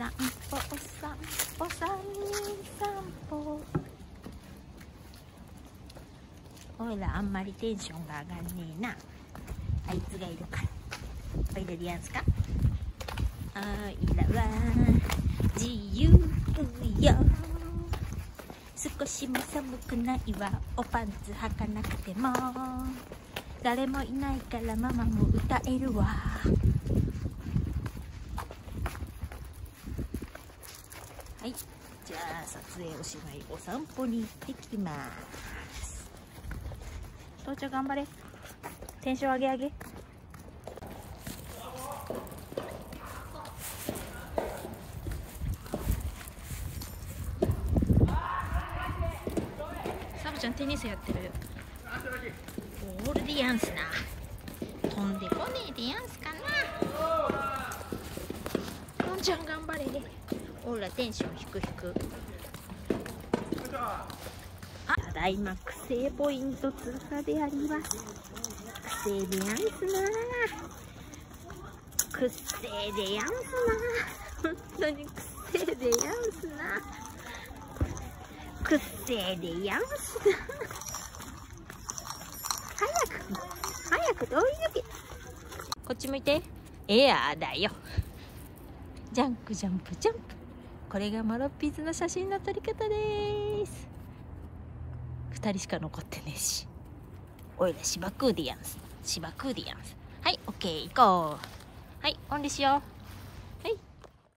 散歩お散歩三人散歩おいらあんまりテンションが上がんねえなあいつがいるからおいらでやんすかおいらは自由よ少しも寒くないわおパンツ履かなくても誰もいないからママも歌えるわはい。じゃあ撮影おしまいお散歩に行ってきます。到着頑張れ。テンション上げ上げ。サブちゃんテニスやってる。オールでやんすな。飛んでこねえでやんすかな。のんちゃん頑張れオーラテンション低く低あただいま苦戦ポイント通過であります。苦戦でやんすな。くっせーでやんすな。本当にくっせーでやんすな。くっせーでやんすな。早く早くどういうけ？こっち向いて。エアーだよ。ジャンプジャンプジャンプ。これがマロッピーズの写真の撮り方です。2人しか残ってねえし。おいら芝食うでやんす芝食うでやんすはいオッケー行こう。はいオンリしよう。